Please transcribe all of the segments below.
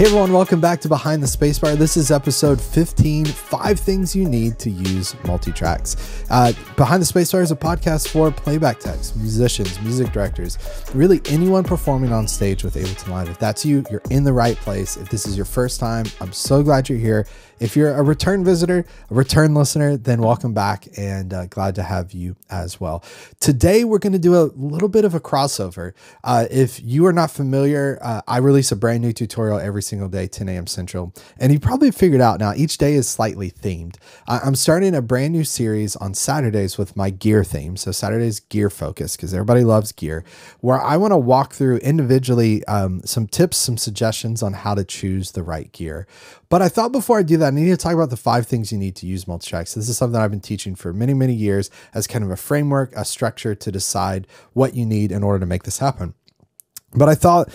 Hey everyone, welcome back to Behind the Spacebar. This is episode 15 Five Things You Need to Use Multitracks. Uh, Behind the Spacebar is a podcast for playback techs, musicians, music directors, really anyone performing on stage with Ableton Live. If that's you, you're in the right place. If this is your first time, I'm so glad you're here. If you're a return visitor, a return listener, then welcome back and uh, glad to have you as well. Today, we're going to do a little bit of a crossover. Uh, if you are not familiar, uh, I release a brand new tutorial every single day, 10 a.m. Central. And you probably figured out now, each day is slightly themed. I'm starting a brand new series on Saturdays with my gear theme. So, Saturday's gear focus because everybody loves gear, where I want to walk through individually um, some tips, some suggestions on how to choose the right gear. But I thought before I do that, I need to talk about the five things you need to use multitracks. This is something I've been teaching for many, many years as kind of a framework, a structure to decide what you need in order to make this happen. But I thought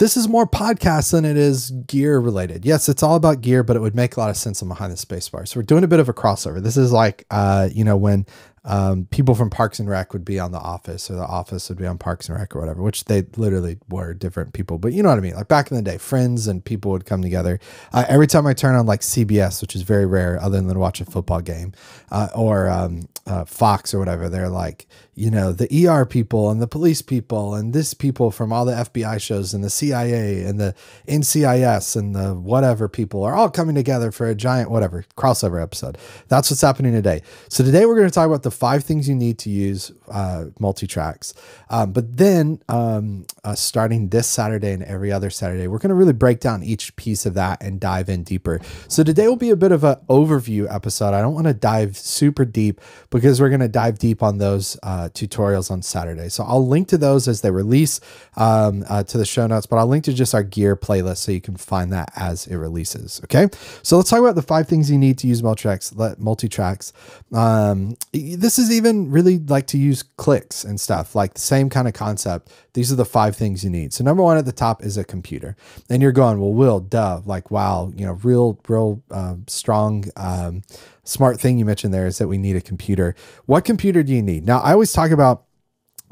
this is more podcast than it is gear related. Yes, it's all about gear, but it would make a lot of sense on behind the spacebar. So we're doing a bit of a crossover. This is like, uh, you know, when um, people from Parks and Rec would be on The Office, or The Office would be on Parks and Rec, or whatever, which they literally were different people. But you know what I mean? Like back in the day, friends and people would come together. Uh, every time I turn on like CBS, which is very rare, other than watch a football game, uh, or um, uh, Fox or whatever, they're like, you know, the ER people and the police people and this people from all the FBI shows and the CIA and the NCIS and the whatever people are all coming together for a giant whatever crossover episode. That's what's happening today. So today we're going to talk about the five things you need to use uh, multi tracks. Um, but then um, uh, starting this Saturday and every other Saturday, we're going to really break down each piece of that and dive in deeper. So today will be a bit of an overview episode. I don't want to dive super deep because we're going to dive deep on those uh, tutorials on Saturday. So I'll link to those as they release um, uh, to the show notes, but I'll link to just our gear playlist so you can find that as it releases. Okay. So let's talk about the five things you need to use multi-tracks. Multi-tracks. Um, this is even really like to use clicks and stuff like the same kind of concept. These are the five things you need. So number one at the top is a computer and you're going, well, Will, duh, like, wow, you know, real, real uh, strong, um, smart thing you mentioned there is that we need a computer. What computer do you need? Now, I always talk about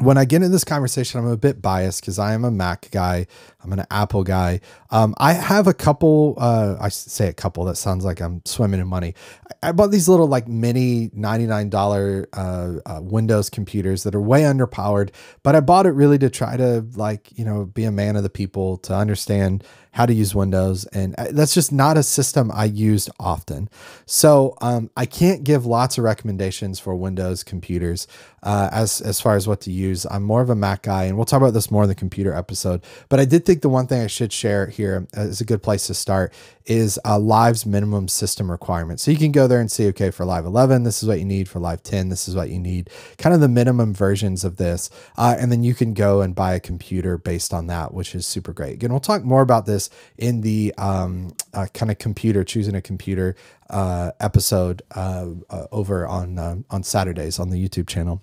when I get in this conversation, I'm a bit biased because I am a Mac guy. I'm an Apple guy. Um, I have a couple, uh, I say a couple, that sounds like I'm swimming in money. I bought these little like mini $99 uh, uh, Windows computers that are way underpowered, but I bought it really to try to like, you know, be a man of the people, to understand how to use Windows. And uh, that's just not a system I used often. So um, I can't give lots of recommendations for Windows computers uh, as, as far as what to use. I'm more of a Mac guy, and we'll talk about this more in the computer episode. But I did think the one thing I should share here is a good place to start is uh, Live's minimum system requirement. So you can go there and see, okay, for Live 11, this is what you need. For Live 10, this is what you need. Kind of the minimum versions of this. Uh, and then you can go and buy a computer based on that, which is super great. Again, we'll talk more about this in the um, uh, kind of computer, choosing a computer uh, episode uh, uh, over on, on Saturdays on the YouTube channel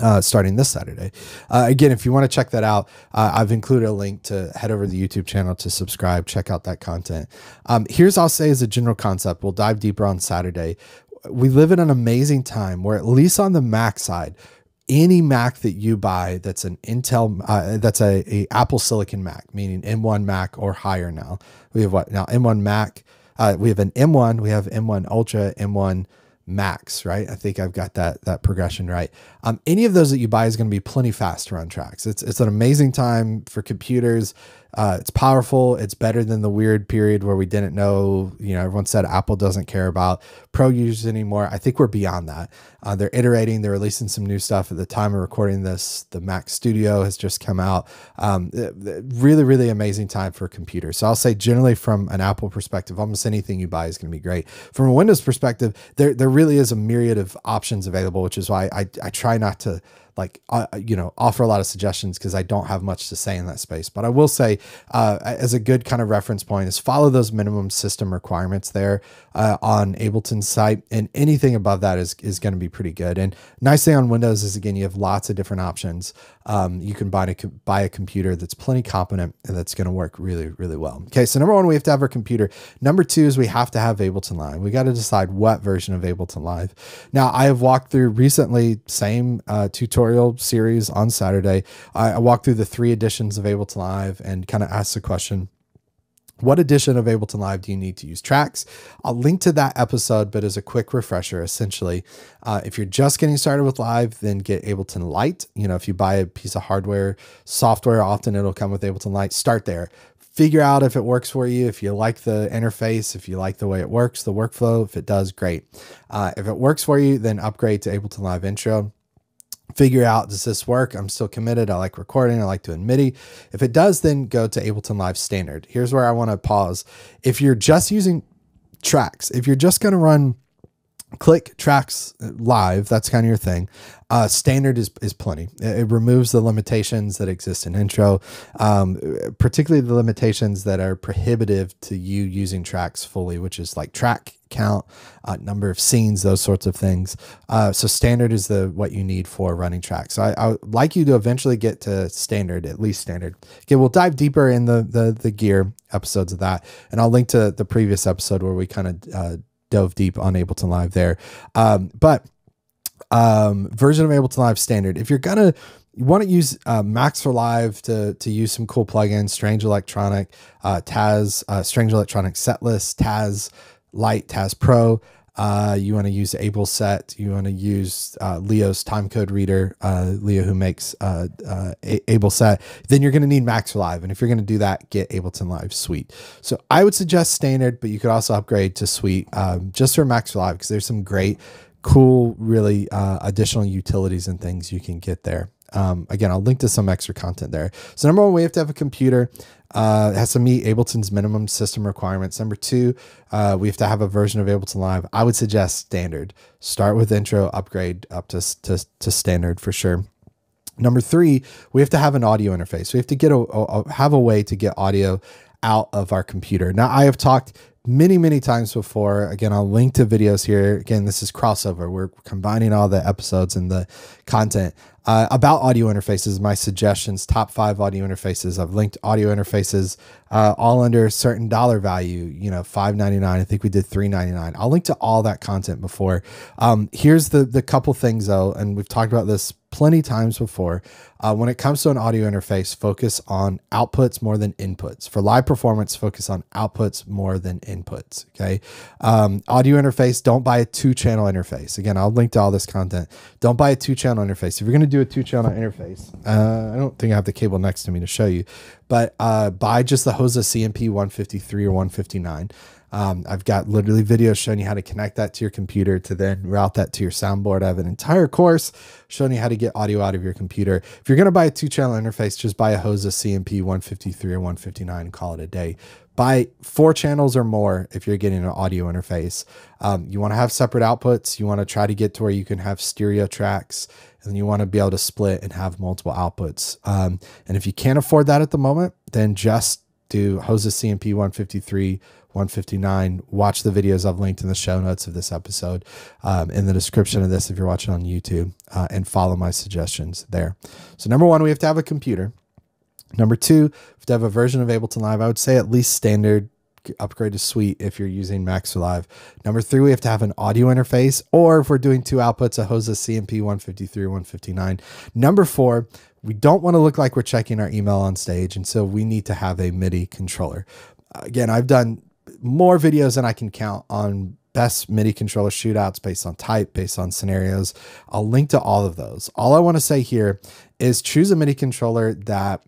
uh, starting this Saturday. Uh, again, if you want to check that out, uh, I've included a link to head over to the YouTube channel to subscribe, check out that content. Um, here's I'll say as a general concept. We'll dive deeper on Saturday. We live in an amazing time where, at least on the Mac side, any Mac that you buy that's an Intel, uh, that's a, a Apple Silicon Mac, meaning M1 Mac or higher now. We have what now? M1 Mac. Uh, we have an M1. We have M1 Ultra, M1 max, right? I think I've got that that progression right. Um, any of those that you buy is going to be plenty fast to run tracks. It's it's an amazing time for computers. Uh, it's powerful. It's better than the weird period where we didn't know. You know, everyone said Apple doesn't care about pro users anymore. I think we're beyond that. Uh, they're iterating. They're releasing some new stuff. At the time of recording this, the Mac Studio has just come out. Um, really, really amazing time for computers. So I'll say generally from an Apple perspective, almost anything you buy is going to be great. From a Windows perspective, there there really is a myriad of options available, which is why I I try not to like uh, you know offer a lot of suggestions because I don't have much to say in that space. But I will say uh, as a good kind of reference point is follow those minimum system requirements there uh, on Ableton's site, and anything above that is is going to be pretty good. And nice thing on Windows is again you have lots of different options. Um, you can buy a buy a computer that's plenty competent and that's going to work really really well. Okay, so number one we have to have our computer. Number two is we have to have Ableton Live. We got to decide what version of Ableton Live. Now I have walked through recently same uh, tutorial tutorial series on Saturday. I, I walked through the three editions of Ableton Live and kind of asked the question what edition of Ableton Live do you need to use tracks? I'll link to that episode, but as a quick refresher, essentially, uh, if you're just getting started with Live, then get Ableton Lite. You know, if you buy a piece of hardware, software, often it'll come with Ableton Lite. Start there. Figure out if it works for you, if you like the interface, if you like the way it works, the workflow. If it does, great. Uh, if it works for you, then upgrade to Ableton Live Intro figure out does this work? I'm still committed. I like recording. I like doing midi. If it does then go to ableton live standard. Here's where i want to pause. If you're just using tracks if you're just going to run click tracks live that's kind of your thing uh, standard is, is plenty. It, it, removes the limitations that exist in intro um, particularly the limitations that are prohibitive to you using tracks fully which is like track count uh, number of scenes those sorts of things uh, so standard is the what you need for running tracks so I, I, would like you to eventually get to standard at least standard okay we'll dive deeper in the the, the gear episodes of that and i'll link to the previous episode where we kind of uh, dove deep on Ableton Live there. Um, but um, version of Ableton Live standard. If you're gonna you want to use uh, Max for Live to to use some cool plugins, Strange Electronic, uh, Taz, uh, Strange Electronic Setlist, Taz Lite, Taz Pro. Uh, you want to use AbleSet. You want to use uh, Leo's timecode reader, uh, Leo who makes uh, uh, AbleSet. Then you're going to need Max Live, and if you're going to do that, get Ableton Live Suite. So I would suggest standard, but you could also upgrade to Suite um, just for Max Live because there's some great, cool, really uh, additional utilities and things you can get there. Um, again, I'll link to some extra content there. So number one, we have to have a computer. Uh, has to meet Ableton's minimum system requirements. Number two, uh, we have to have a version of Ableton Live. I would suggest standard. Start with intro, upgrade up to, to, to standard for sure. Number three, we have to have an audio interface. We have to get a, a, have a way to get audio out of our computer. Now, I have talked many, many times before. Again, I'll link to videos here. Again, this is crossover. We're combining all the episodes and the content. Uh, about audio interfaces, my suggestions, top five audio interfaces. I've linked audio interfaces uh, all under a certain dollar value, you know, five ninety nine. I think we did three ninety nine. I'll link to all that content before. Um, here's the the couple things though, and we've talked about this plenty times before. Uh, when it comes to an audio interface, focus on outputs more than inputs. For live performance, focus on outputs more than inputs. Okay. Um, audio interface, don't buy a two channel interface. Again, I'll link to all this content. Don't buy a two channel interface. If you're going to do a two channel interface, uh, I don't think I have the cable next to me to show you, but uh, buy just the Hosa CMP 153 or 159. Um, I've got literally videos showing you how to connect that to your computer to then route that to your soundboard. I have an entire course showing you how to get audio out of your computer. If you're going to buy a two channel interface, just buy a Hosa CMP 153 or 159 and call it a day. Buy four channels or more if you're getting an audio interface. Um, you want to have separate outputs. You want to try to get to where you can have stereo tracks and you want to be able to split and have multiple outputs. Um, and if you can't afford that at the moment, then just do Hosa CMP 153 159. Watch the videos I've linked in the show notes of this episode, um, in the description of this if you're watching on YouTube, uh, and follow my suggestions there. So, number one, we have to have a computer. Number two, have to have a version of Ableton Live. I would say at least standard upgrade to suite if you're using Max Live. Number three, we have to have an audio interface, or if we're doing two outputs, a Hosa CMP 153, 159. Number four, we don't want to look like we're checking our email on stage, and so we need to have a MIDI controller. Again, I've done more videos than I can count on best MIDI controller shootouts based on type, based on scenarios. I'll link to all of those. All I want to say here is choose a MIDI controller that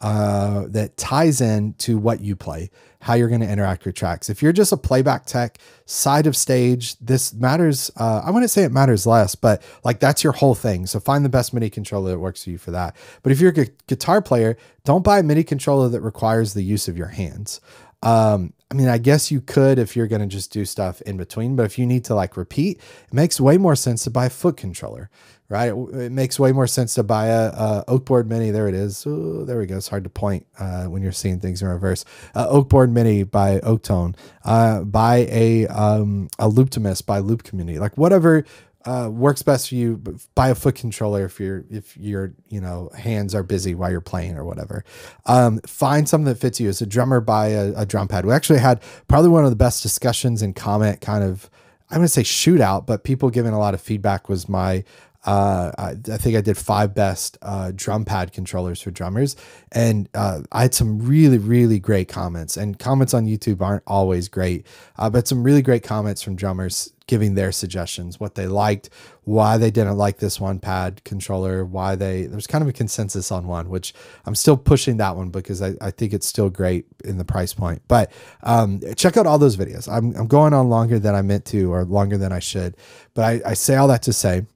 uh, that ties in to what you play, how you're going to interact your tracks. If you're just a playback tech, side of stage, this matters. Uh, I wouldn't say it matters less, but like that's your whole thing. So find the best MIDI controller that works for you for that. But if you're a guitar player, don't buy a MIDI controller that requires the use of your hands. Um, I mean, I guess you could if you're going to just do stuff in between, but if you need to like repeat, it makes way more sense to buy a foot controller, right? It, it makes way more sense to buy a, a Oakboard Mini. There it is. Ooh, there we go. It's hard to point uh, when you're seeing things in reverse. Uh, Oakboard Mini by Oaktone. Uh, buy a um, a Looptimus by Loop Community. Like whatever uh, works best for you. Buy a foot controller if you're if your you know hands are busy while you're playing or whatever. Um, find something that fits you. As a drummer, buy a, a drum pad. We actually had probably one of the best discussions and comment kind of I'm going to say shootout, but people giving a lot of feedback was my Uh, I, I, think I did five best uh, drum pad controllers for drummers, and uh, I had some really, really great comments. And comments on YouTube aren't always great, uh, but some really great comments from drummers giving their suggestions, what they liked, why they didn't like this one pad controller, why they there's kind of a consensus on one, which I'm still pushing that one because I, I think it's still great in the price point. But um, check out all those videos. I'm, I'm going on longer than I meant to or longer than I should. But I, I say all that to say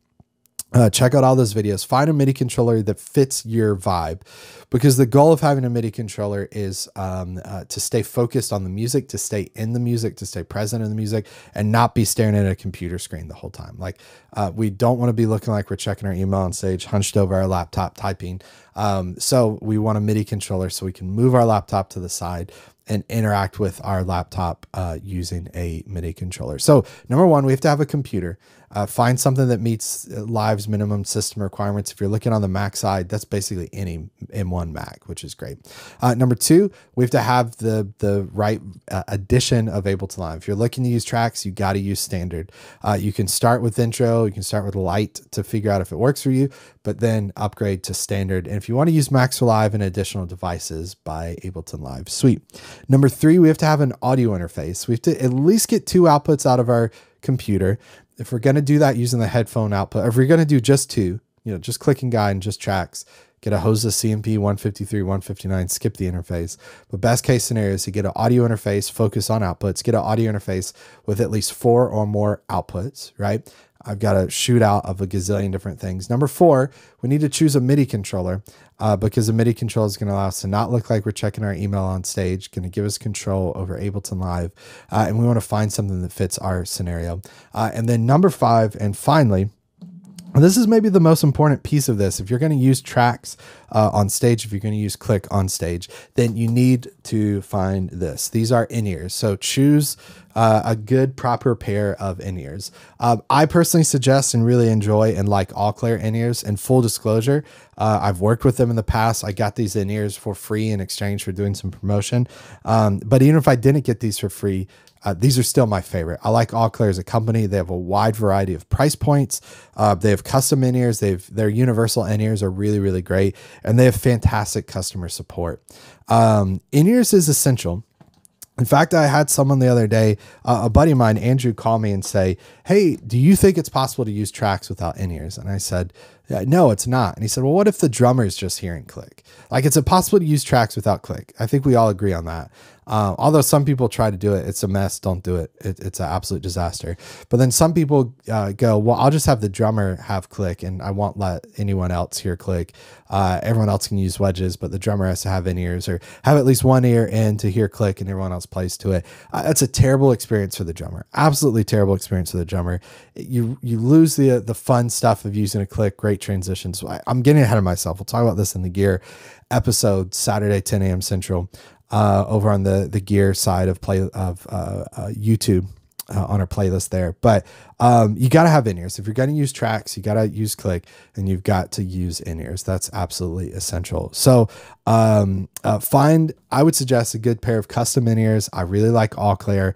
uh, check out all those videos. Find a MIDI controller that fits your vibe because the goal of having a MIDI controller is um, uh, to stay focused on the music, to stay in the music, to stay present in the music, and not be staring at a computer screen the whole time. Like, uh, we don't want to be looking like we're checking our email on stage, hunched over our laptop typing. Um, so, we want a MIDI controller so we can move our laptop to the side and interact with our laptop uh, using a MIDI controller. So, number one, we have to have a computer. Uh, find something that meets uh, Live's minimum system requirements. If you're looking on the Mac side, that's basically any M1 Mac, which is great. Uh, number two, we have to have the the right uh, addition of Ableton Live. If you're looking to use tracks, you got to use standard. Uh, you can start with intro, you can start with Lite to figure out if it works for you, but then upgrade to standard. And if you want to use Max Live and additional devices, buy Ableton Live. Suite. Number three, we have to have an audio interface. We have to at least get two outputs out of our computer if we're going to do that using the headphone output, if we're going to do just two, you know, just clicking guide and just tracks, get a Hosa CMP 153, 159, skip the interface. But best case scenario is to get an audio interface, focus on outputs, get an audio interface with at least four or more outputs, right? I've got a shootout of a gazillion different things. Number four, we need to choose a MIDI controller uh, because a MIDI controller is going to allow us to not look like we're checking our email on stage, going to give us control over Ableton Live. Uh, and we want to find something that fits our scenario. Uh, and then number five, and finally, this is maybe the most important piece of this. If you're going to use tracks uh, on stage, if you're going to use click on stage, then you need to find this. These are in ears. So choose uh, a good, proper pair of in ears. Uh, I personally suggest and really enjoy and like Alclair in ears. And full disclosure, uh, I've worked with them in the past. I got these in ears for free in exchange for doing some promotion. Um, but even if I didn't get these for free, uh, these are still my favorite. I like Alclair as a company. They have a wide variety of price points. Uh, they have custom in ears. They've their universal in ears are really really great, and they have fantastic customer support. Um, in ears is essential. In fact, I had someone the other day, uh, a buddy of mine, Andrew, call me and say, Hey, do you think it's possible to use tracks without in ears? And I said, No, it's not. And he said, Well, what if the drummer is just hearing click? Like, it's impossible to use tracks without click. I think we all agree on that. Uh, although some people try to do it, it's a mess. Don't do it. it it's an absolute disaster. But then some people uh, go, well, I'll just have the drummer have click, and I won't let anyone else hear click. Uh, everyone else can use wedges, but the drummer has to have in ears or have at least one ear in to hear click, and everyone else plays to it. Uh, that's a terrible experience for the drummer. Absolutely terrible experience for the drummer. You you lose the the fun stuff of using a click. Great transitions. I'm getting ahead of myself. We'll talk about this in the gear episode Saturday 10 a.m. Central uh, over on the the gear side of play of uh, uh, YouTube uh, on our playlist there. But um, you got to have in ears if you're going to use tracks. You got to use click, and you've got to use in ears. That's absolutely essential. So um, uh, find. I would suggest a good pair of custom in ears. I really like Alclair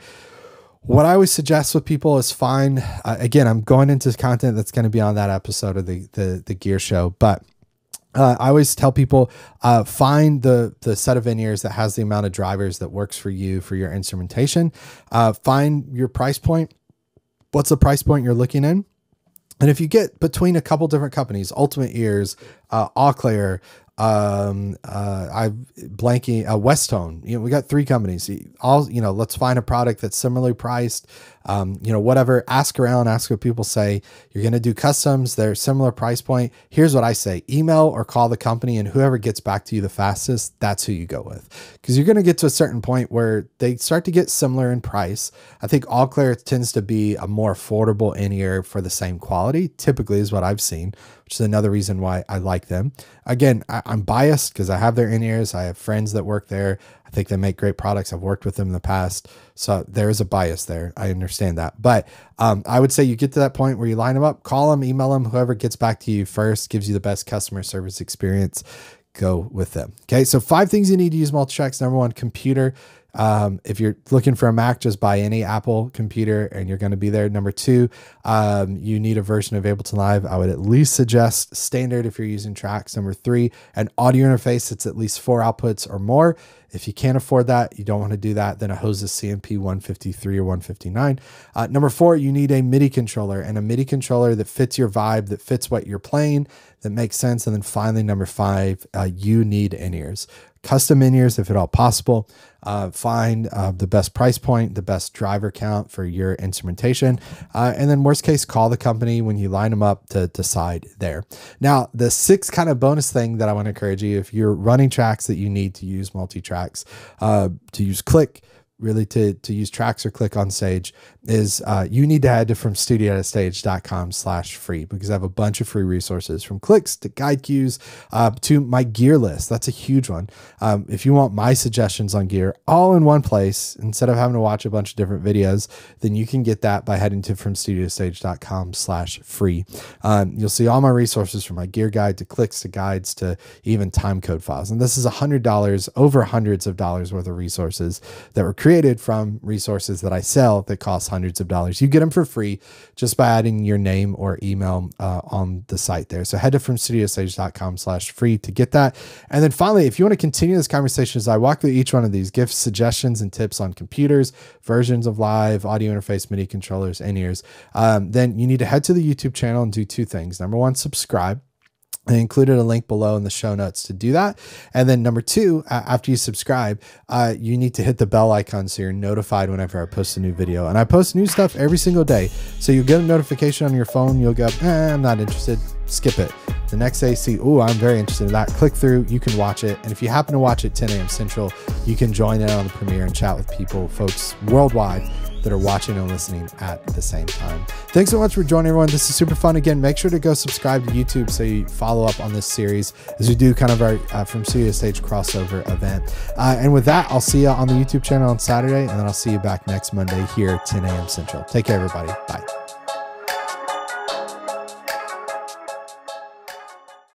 What I always suggest with people is find. Uh, again, I'm going into content that's going to be on that episode of the the, the gear show, but uh, I always tell people uh, find the the set of veneers that has the amount of drivers that works for you for your instrumentation. Uh, find your price point. What's the price point you're looking in? And if you get between a couple different companies, Ultimate Ears, uh, Alclair, um uh i blanking uh westone. You know we got three companies. All you know let's find a product that's similarly priced. Um you know whatever ask around ask what people say. You're going to do customs. They're similar price point. Here's what i say. Email or call the company and whoever gets back to you the fastest that's who you go with. Because you're going to get to a certain point where they start to get similar in price. I think Alclair tends to be a more affordable in ear for the same quality typically is what i've seen which is another reason why I like them. Again, I, am biased because I have their in ears. I have friends that work there. I think they make great products. I've worked with them in the past. So there is a bias there. I understand that. But um, I would say you get to that point where you line them up, call them, email them, whoever gets back to you first gives you the best customer service experience. Go with them. Okay. So, five things you need to use multi tracks. Number one, computer. Um, if you're looking for a Mac, just buy any Apple computer and you're going to be there. Number two, um, you need a version of Ableton Live. I would at least suggest standard if you're using tracks. Number three, an audio interface that's at least four outputs or more. If you can't afford that, you don't want to do that, then a Hosa CMP 153 or 159. Uh, number four, you need a MIDI controller and a MIDI controller that fits your vibe, that fits what you're playing, that makes sense. And then finally, number five, uh, you need in ears custom in ears if at all possible. Uh, find uh, the best price point, the best driver count for your instrumentation, uh, and then worst case, call the company when you line them up to decide there. Now, the sixth kind of bonus thing that I want to encourage you if you're running tracks that you need to use multi tracks, uh, to use Click really to, to use tracks or click on stage is uh, you need to head to from studio to stage.com slash free because I have a bunch of free resources from clicks to guide cues uh, to my gear list. That's a huge one. Um, if you want my suggestions on gear all in one place, instead of having to watch a bunch of different videos, then you can get that by heading to from studio stage.com slash free. Um, you'll see all my resources from my gear guide to clicks to guides to even time code files. And this is a hundred dollars over hundreds of dollars worth of resources that were created created from resources that I sell that cost hundreds of dollars. You get them for free just by adding your name or email uh, on the site there. So head to fromstudiostage.com slash free to get that. And then finally, if you want to continue this conversation as I walk through each one of these, give suggestions and tips on computers, versions of live, audio interface, MIDI controllers, and ears, um, then you need to head to the YouTube channel and do two things. Number one, subscribe. I included a link below in the show notes to do that. And then number two, after you subscribe, uh, you need to hit the bell icon so you're notified whenever I post a new video. And I post new stuff every single day. So you'll get a notification on your phone. You'll go, eh, I'm not interested. Skip it. The next day, see, oh, I'm very interested in that. Click through, you can watch it. And if you happen to watch it 10 a.m. Central, you can join in on the premiere and chat with people, folks worldwide that are watching and listening at the same time. Thanks so much for joining, everyone. This is super fun. Again, make sure to go subscribe to YouTube so you follow up on this series as we do kind of our uh, From Studio Stage crossover event. Uh, and with that, I'll see you on the YouTube channel on Saturday, and then I'll see you back next Monday here, 10 a.m. Central. Take care, everybody. Bye.